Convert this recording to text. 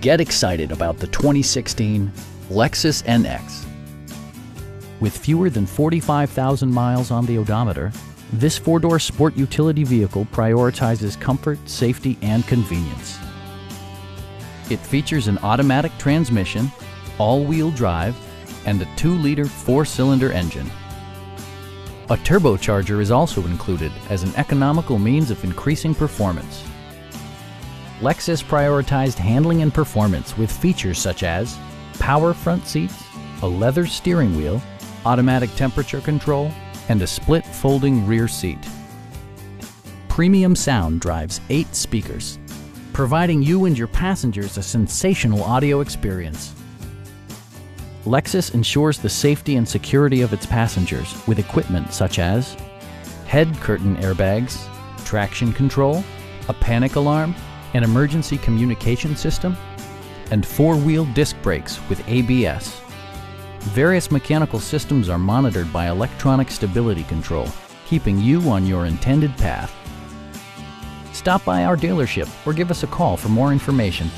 Get excited about the 2016 Lexus NX. With fewer than 45,000 miles on the odometer, this four-door sport utility vehicle prioritizes comfort, safety, and convenience. It features an automatic transmission, all-wheel drive, and a 2-liter four-cylinder engine. A turbocharger is also included as an economical means of increasing performance. Lexus prioritized handling and performance with features such as power front seats, a leather steering wheel, automatic temperature control, and a split folding rear seat. Premium sound drives eight speakers, providing you and your passengers a sensational audio experience. Lexus ensures the safety and security of its passengers with equipment such as head curtain airbags, traction control, a panic alarm, an emergency communication system, and four-wheel disc brakes with ABS. Various mechanical systems are monitored by electronic stability control, keeping you on your intended path. Stop by our dealership or give us a call for more information.